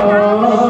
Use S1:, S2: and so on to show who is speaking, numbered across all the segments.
S1: Oh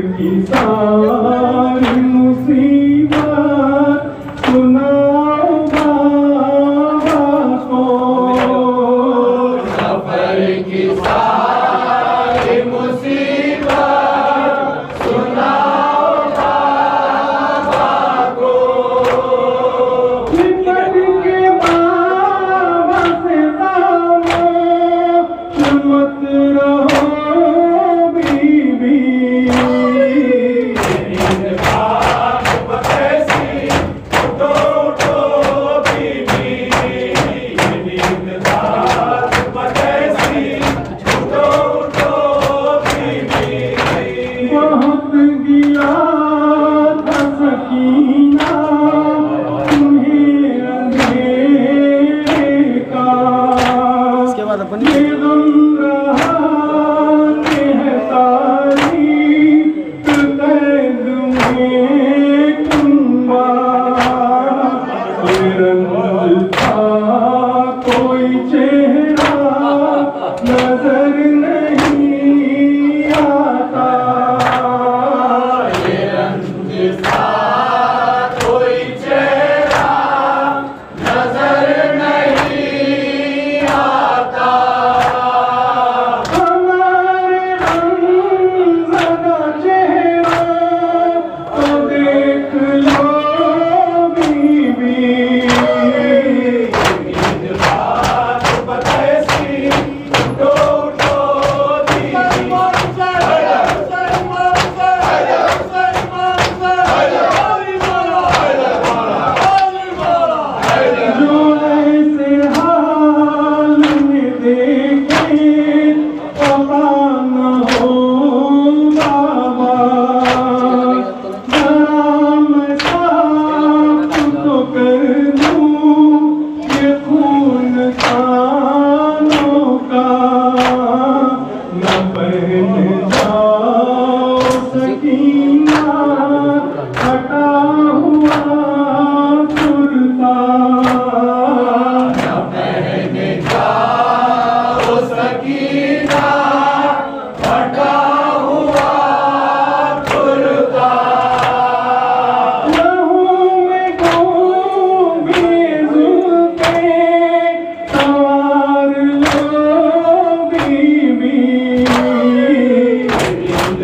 S1: की सारी मुसीबत सुनाओ बाबा को। सफ़र की सारी गया था बाद अपन